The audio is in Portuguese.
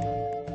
Música